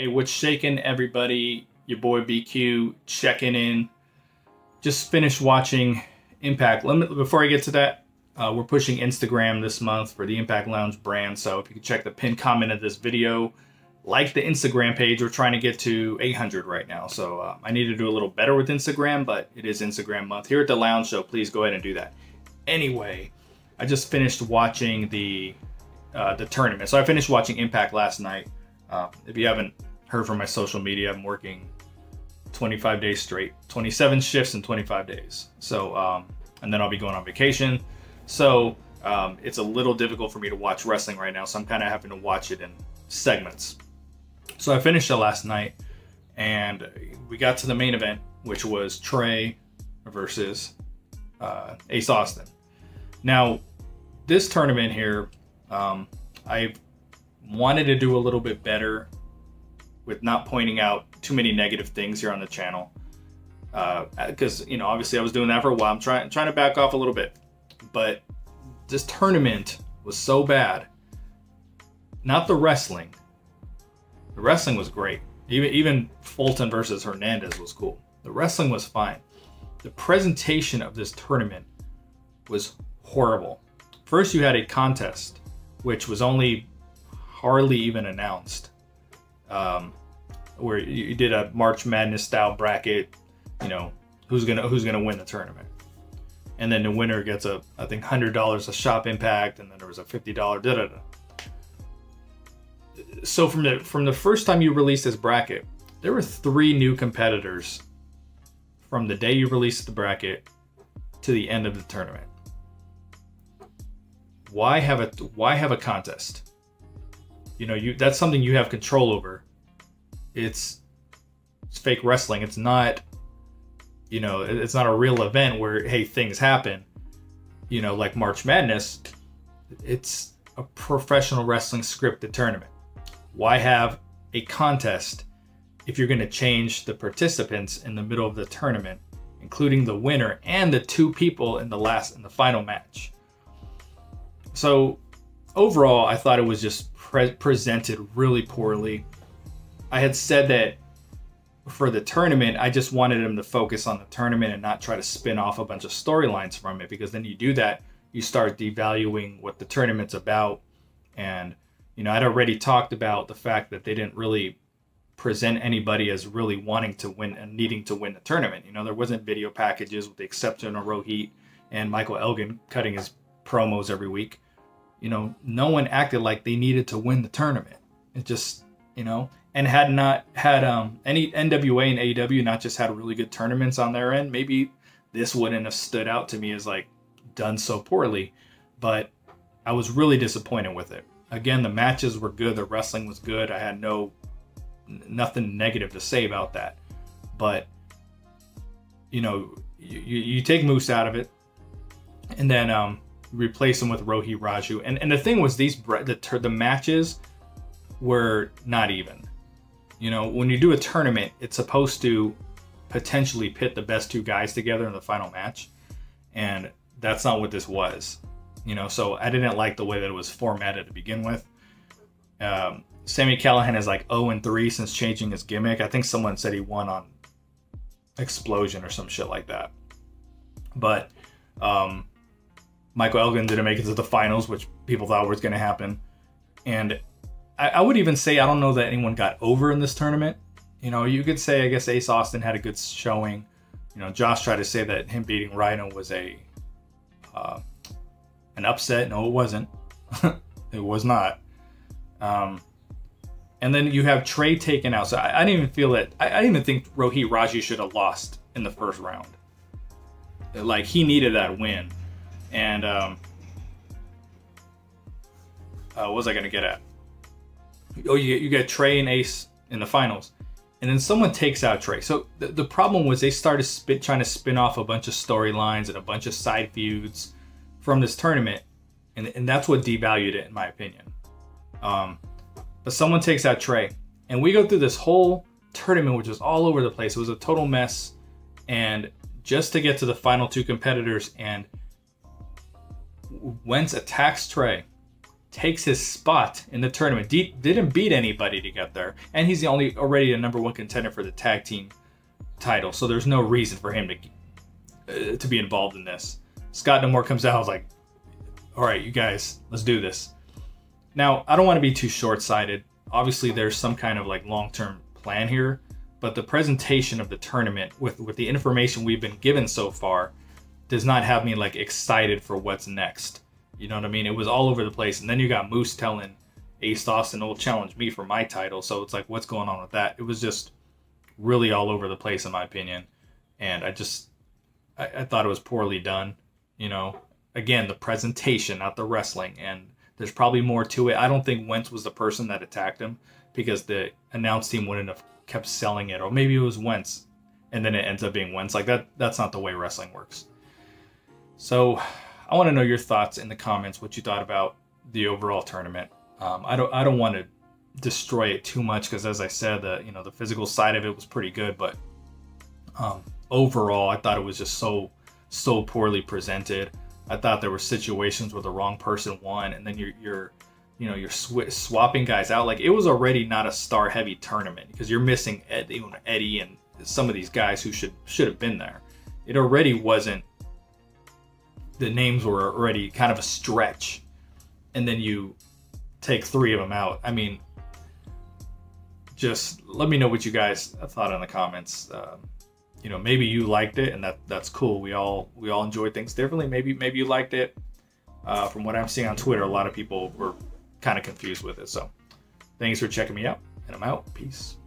Hey, what's shaking, everybody? Your boy BQ checking in. Just finished watching Impact. Let me, before I get to that, uh, we're pushing Instagram this month for the Impact Lounge brand. So if you can check the pinned comment of this video, like the Instagram page. We're trying to get to 800 right now. So uh, I need to do a little better with Instagram, but it is Instagram month here at the Lounge. So please go ahead and do that. Anyway, I just finished watching the uh, the tournament. So I finished watching Impact last night. Uh, if you haven't heard from my social media, I'm working 25 days straight, 27 shifts in 25 days. So, um, and then I'll be going on vacation. So um, it's a little difficult for me to watch wrestling right now. So I'm kind of having to watch it in segments. So I finished it last night and we got to the main event, which was Trey versus uh, Ace Austin. Now, this tournament here, um, I wanted to do a little bit better with not pointing out too many negative things here on the channel. Because, uh, you know, obviously I was doing that for a while. I'm trying, trying to back off a little bit. But this tournament was so bad. Not the wrestling. The wrestling was great. Even, even Fulton versus Hernandez was cool. The wrestling was fine. The presentation of this tournament was horrible. First, you had a contest, which was only hardly even announced, um, where you did a March Madness style bracket. You know who's gonna who's gonna win the tournament, and then the winner gets a I think hundred dollars a shop impact, and then there was a fifty dollar da da da. So from the from the first time you released this bracket, there were three new competitors from the day you released the bracket to the end of the tournament why have a why have a contest? You know, you that's something you have control over. It's it's fake wrestling. It's not you know, it's not a real event where hey, things happen. You know, like March Madness, it's a professional wrestling scripted tournament. Why have a contest if you're going to change the participants in the middle of the tournament, including the winner and the two people in the last in the final match? So overall, I thought it was just pre presented really poorly. I had said that for the tournament, I just wanted him to focus on the tournament and not try to spin off a bunch of storylines from it because then you do that, you start devaluing what the tournament's about. And, you know, I'd already talked about the fact that they didn't really present anybody as really wanting to win and needing to win the tournament. You know, there wasn't video packages with the exception of Rohit and Michael Elgin cutting his promos every week. You know, no one acted like they needed to win the tournament. It just, you know, and had not had um, any NWA and AEW not just had really good tournaments on their end, maybe this wouldn't have stood out to me as like done so poorly. But I was really disappointed with it. Again, the matches were good, the wrestling was good. I had no nothing negative to say about that. But you know, you, you take Moose out of it, and then um, replace him with Rohit Raju. And and the thing was these the the matches were not even. You know, when you do a tournament, it's supposed to potentially pit the best two guys together in the final match, and that's not what this was. You know, so I didn't like the way that it was formatted to begin with. Um, Sami Callihan is like 0 and 3 since changing his gimmick. I think someone said he won on Xplosion or some shit like that. But um, Michael Elgin didn't make it to the finals, which people thought was going to happen. And I, I, would even say I don't know that anyone got over in this tournament. You know, you could say I guess Ace Austin had a good showing. You know, Josh tried to say that him beating Rhino was a uh, an upset. No, it wasn't. it was not. Um, and then you have Trey taken out. So I, I didn't even feel that. I, I, didn't even think Rohit Raju should have lost in the first round. Like he needed that win. And um, uh, what was I gonna get at? Oh, you get, you get Trey and Ace in the finals, and then someone takes out Trey. So the, the problem was they started spit, trying to spin off a bunch of storylines and a bunch of side feuds from this tournament, and, and that's what devalued it, in my opinion. Um, but someone takes out Trey, and we go through this whole tournament, which was all over the place. It was a total mess, and just to get to the final two competitors and Wentz attacks Trey, takes his spot in the tournament. D- didn't beat anybody to get there, and he's the only already a number one contender for the tag team title. So there's no reason for him to uh, to be involved in this. Scott D'Amore comes out. I was like, all right, you guys, let's do this. Now I don't want to be too short sighted. Obviously, there's some kind of like long term plan here, but the presentation of the tournament with with the information we've been given so far does not have me like excited for what's next. You know what I mean? It was all over the place. And then you got Moose telling Ace Austin will oh, challenge me for my title. So it's like, what's going on with that? It was just really all over the place, in my opinion. And I just, I, I thought it was poorly done. You know, again, the presentation, not the wrestling. And there's probably more to it. I don't think Wentz was the person that attacked him because the announce team wouldn't have kept selling it. Or maybe it was Wentz and then it ends up being Wentz. Like that, that's not the way wrestling works. So I want to know your thoughts in the comments, what you thought about the overall tournament. Um, I don't I don't want to destroy it too much because, as I said, the you know the physical side of it was pretty good, but um, overall, I thought it was just so so poorly presented. I thought there were situations where the wrong person won, and then you're you're you know you're sw- swapping guys out. Like it was already not a star heavy tournament because you're missing Eddie, Eddie and some of these guys who should should have been there. It already wasn't the names were already kind of a stretch, and then you take three of them out. I mean, just let me know what you guys thought in the comments. Um, you know, maybe you liked it, and that that's cool. We all we all enjoy things differently. Maybe maybe you liked it. Uh, from what I'm seeing on Twitter, a lot of people were kind of confused with it. So, thanks for checking me out, and I'm out. Peace.